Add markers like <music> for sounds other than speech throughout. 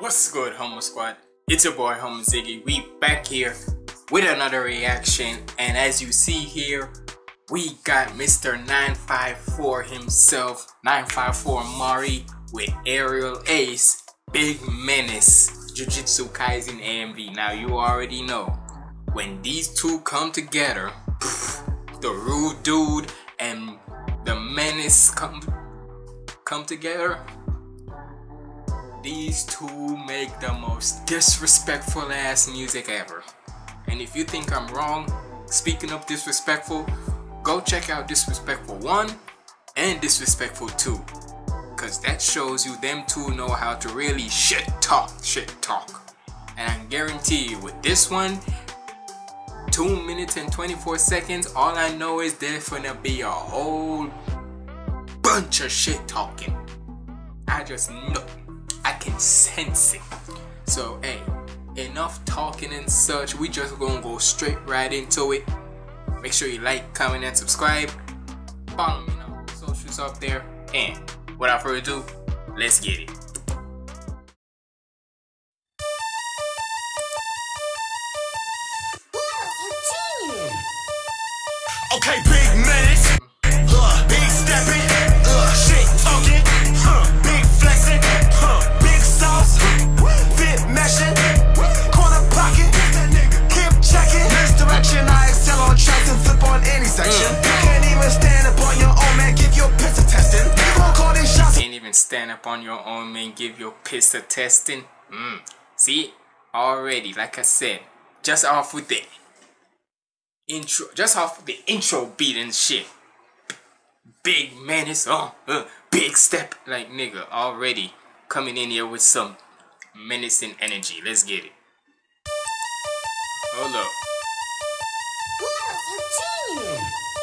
What's good, Humble Squad? It's your boy, Humble Ziggy. We back here with another reaction, and as you see here, we got Mr. 954 himself, 954 Mari with Aerial Ace, Big Menace, Jujutsu Kaisen AMV. Now you already know, when these two come together, the rude dude and the menace come come together, these two make the most disrespectful ass music ever. And if you think I'm wrong, speaking of disrespectful, go check out Disrespectful 1 and Disrespectful 2. Cause that shows you them two know how to really shit talk, shit talk. And I guarantee you with this one, 2 minutes and 24 seconds, all I know is there's gonna be a whole bunch of shit talking. I just know. It. So, hey, enough talking and such. We just gonna go straight right into it. Make sure you like, comment, and subscribe. Follow me on socials up there. And without further ado, let's get it. Can't up on your own, man. Give your piss a testing. Mm. See, already, like I said, just off with the intro, just off the intro beat and shit. Big menace, uh, uh, big step, like nigga, already coming in here with some menacing energy. Let's get it. Hold up.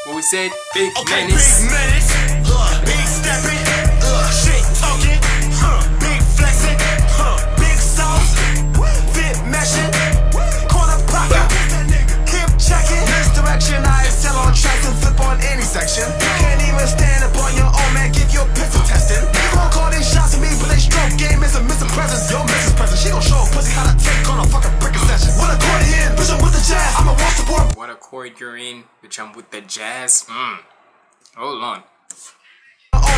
What we said? Big Okay, menace. big menace. Uh, big stepping. Shit talking. Huh, big flexing. Huh, big sauce. Fit meshing. Corner pocket. Hip checking. Misdirection. I excel on tracks and flip on any section. You can't even stand up on your own, man. Give your piss a testing. You gon' call these shots at me, but they stroke game is a missing presence. Your missus present. She gon' show a pussy how to take on a fucking brick session. With a accordion, bitch, I'm with the jazz. I'm a wall support. What a chord you're in, bitch. I'm with the jazz. Mm. Hold on.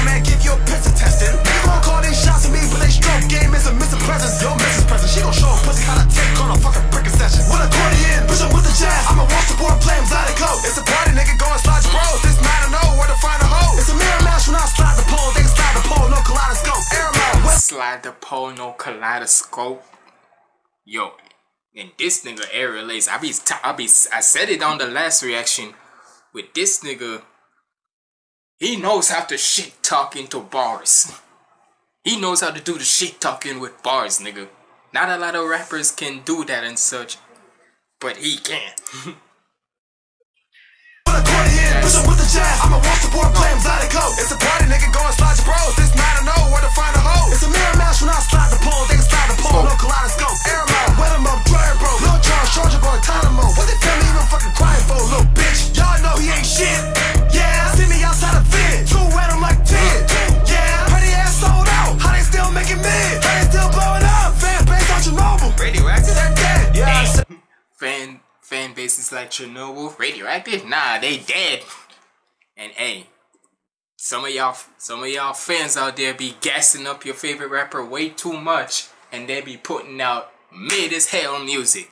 Man, give your a testing. Gon' call these shots at me, but they stroke game is a missing presence. Missus present. She gon' show a pussy how to take on a fucking session. With a I'm with the jazz. I'm a support playing Zydeco. coat. It's a party, nigga, go and slide your. This know where to find a hoe. It's a mirror match when I slide the pole. They slide the pole, no kaleidoscope. Air Slide the pole, no kaleidoscope. Yo, and this nigga Aerial Ace, I be, I be, I said it on the last reaction. With this nigga, he knows how to shit talk into bars. He knows how to do the shit talking with bars, nigga. Not a lot of rappers can do that and such, but he can. with a I'm with the jazz. I'm support playing Zydeco. It's a party, nigga, go and slide your bros. This man I know where to find a hoe. Fan bases like Chernobyl, radioactive? Nah, they dead. And hey, some of y'all some of y'all fans out there be gassing up your favorite rapper way too much and they be putting out mid as hell music.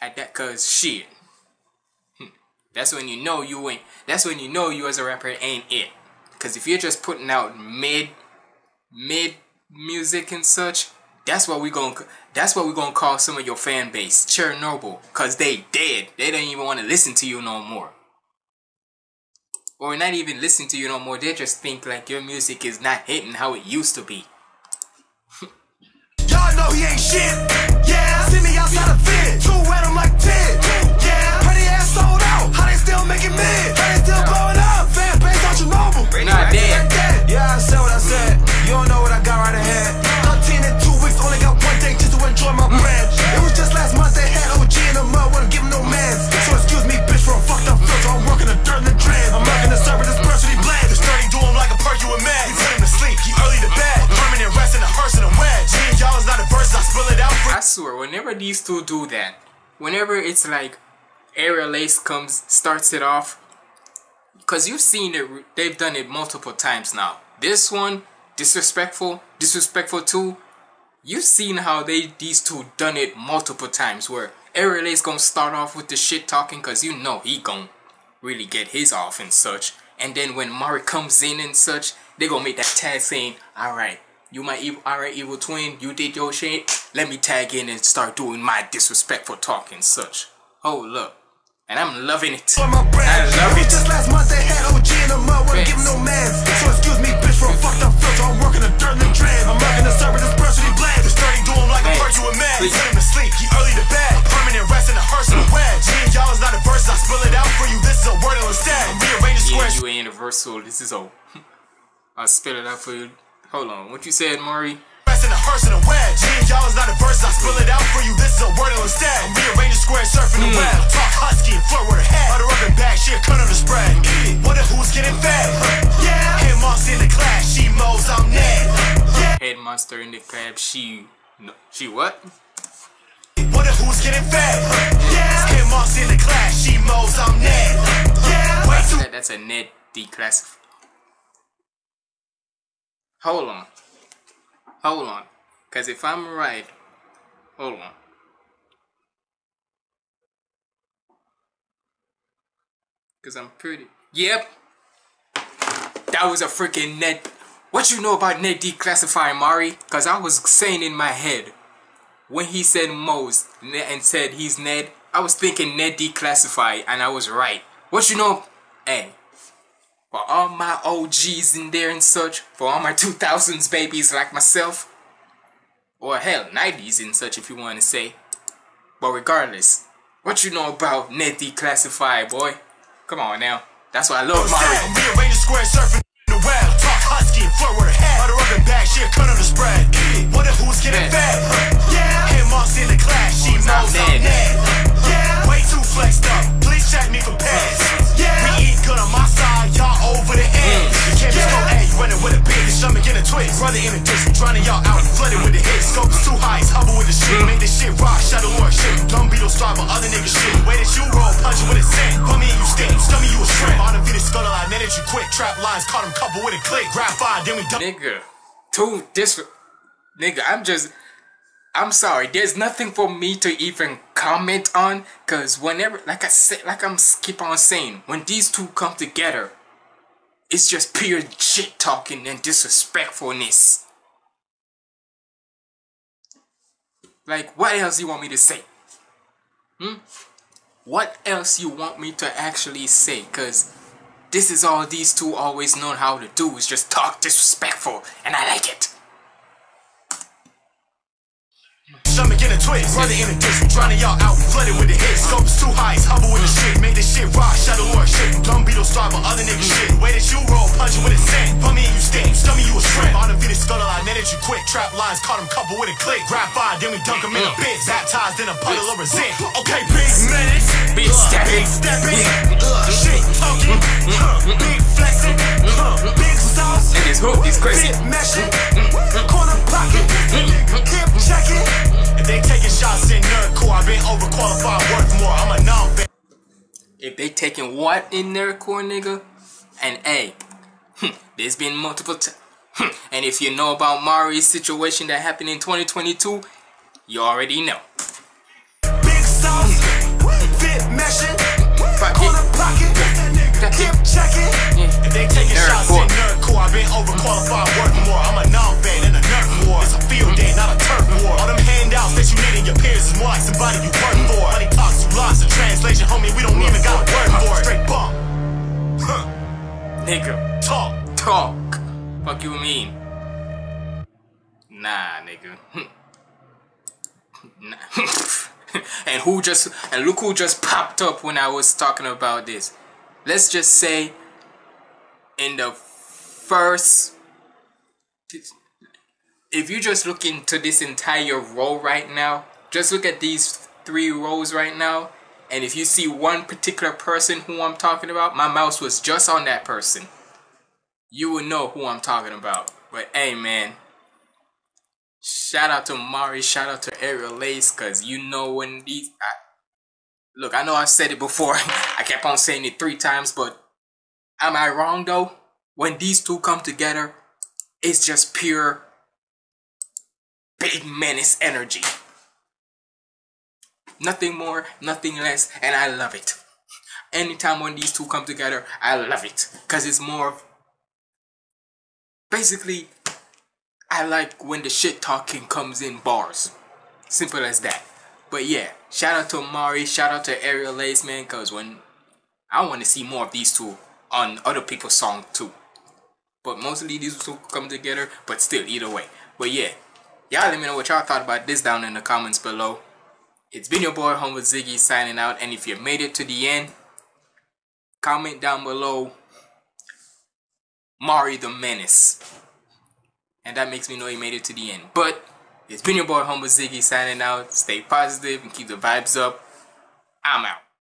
At that cause shit. Hmm. That's when you know you ain't that's when you know you as a rapper ain't it. Cause if you're just putting out mid mid music and such, that's what we going that's what we gonna call some of your fan base Chernobyl, cause they dead. They don't even want to listen to you no more, or not even listen to you no more. They just think like your music is not hitting how it used to be. <laughs> Y'all know he ain't shit. Whenever these two do that, whenever it's like Ace comes, starts it off, because you've seen it, they've done it multiple times now. This one, disrespectful, disrespectful too. You've seen how they these two done it multiple times where Ace gonna start off with the shit talking because you know he gonna really get his off and such. And then when Mari comes in and such, they gonna make that tag saying, alright, you my evil, alright, evil twin, you did your shit. Let me tag in and start doing my disrespectful talk and such. Oh, Hold up. And I'm loving it. For my brand. I love it. Just last month they had OG in the mud, wouldn't give no man. So excuse me, bitch, for a fucked up filter. I'm working the dirt the drain. I'm working server, this person he bland. This dirty do him like a bird, you a man. Put him to sleep, he early to bed. A permanent rest in the hearse and the wedge. Me and y'all is not a verse, I spill it out for you. This is a word instead. Rearrange the Yeah, squares. you ain't universal. This is a. <laughs> I'll spell it out for you. Hold on. What you said, Mari? Rest in the hearse and the wedge. Me and y'all is not a verse, I spill it out for you. This is a word instead. Rearrange the squares, surfing the hmm. web. Talk husky and flirt with her head. Butter up and back, she a cut on the spread. Wonder who's getting fed. Yeah. Hey, moss in the class, she mows, I'm Ned. Yeah. Head monster in the club. She. No, she what? Wonder who's getting fed. Yeah. Hey, moss in the class, she mows, I'm Ned. Yeah. Way too That, that's a Ned declassified. Hold on. Hold on. Because if I'm right. Hold on. Because I'm pretty. Yep. That was a freaking net. What you know about Ned declassifying, Mari? Because I was saying in my head. When he said Mose and said he's Ned, I was thinking Ned declassified, and I was right. What you know? Hey, for all my OGs in there and such, for all my <laughs> 2000s babies like myself, or hell, 90s and such if you want to say. But regardless, what you know about Ned declassified, boy? Come on now. That's why I love Mario. Rearrange the squares, surfing the web. Talk husky and flirt with her head. Butter up and back, she a cut on the spread. Wonder who's getting fed. Yeah. Other niggas shit. Way that you roll, punch with a cent. Put me and you stomach you a shrimp. On beat, scuttle, I netted you quick. Trap lines, caught him couple with a click. Grab five, then we done. Nigga, too dis. Nigga, I'm just. I'm sorry. There's nothing for me to even comment on, cause whenever, like I said, like I'm keep on saying, when these two come together, it's just pure shit talking and disrespectfulness. Like, what else you want me to say? Hmm? What else you want me to actually say? Cause this is all these two always known how to do is just talk disrespectful, and I like it. Stomach in a twist. Brother in a dish, we drowning y'all out, flooded with the hits. Scope is too high, it's hubble with the shit. Made this shit rock, shadow work shit. Dumb Beatles strive, but other niggas shit. Way that you roll, punch it with a cent. Put me and you stink, stomach you a shrimp. On the beat, scuttle, I netted you quick. Trap lines, caught him couple with a click. Grab five, then we dunk him in a bit. Baptized in a puddle of resent. Okay, big menace. Big uh, stepping. Big stepping. Uh, shit talking. Big flexing. Huh, big sauce. Niggas, hook is crazy. Big meshing. Overqualified, worth more. I'm a non If they taking what in their core, nigga, and A, hmm, there's been multiple times. Hmm, and if you know about Mari's situation that happened in 2022, you already know. Big sauce. Fit meshing. Corner pocket. Hip checking. If they taking shots in I've been overqualified, worth more. I'm a non-vet in a nerd war. It's a field day, not a turf war. All them handouts that you need in your peers is more like somebody you work for. Money talks, you lost the translation, homie. We don't even got a word for it. Straight bump. Huh. Nigga, Talk. talk. Fuck you mean? Nah, nigga. <laughs> nah. <laughs> and who just and look who just popped up when I was talking about this. Let's just say in the first if you just look into this entire row right now, just look at these three rows right now, and if you see one particular person who I'm talking about, my mouse was just on that person. You will know who I'm talking about. But hey, man, Shout out to Mari, shout out to Aerial Ace, cause you know when these I, look, I know I've said it before. <laughs> I kept on saying it three times, but am I wrong though? When these two come together, it's just pure big menace energy. Nothing more, nothing less, and I love it. Anytime when these two come together, I love it. Cause it's more basically I like when the shit talking comes in bars. Simple as that. But yeah, shout out to Amari, shout out to Aerial Ace, man, cause when I want to see more of these two on other people's song too. But mostly these two come together, but still either way. But yeah, y'all let me know what y'all thought about this down in the comments below. It's been your boy Humble Ziggy signing out, and if you made it to the end, comment down below Mari the Menace. And that makes me know you made it to the end. But it's been your boy Humble Ziggy signing out. Stay positive and keep the vibes up. I'm out.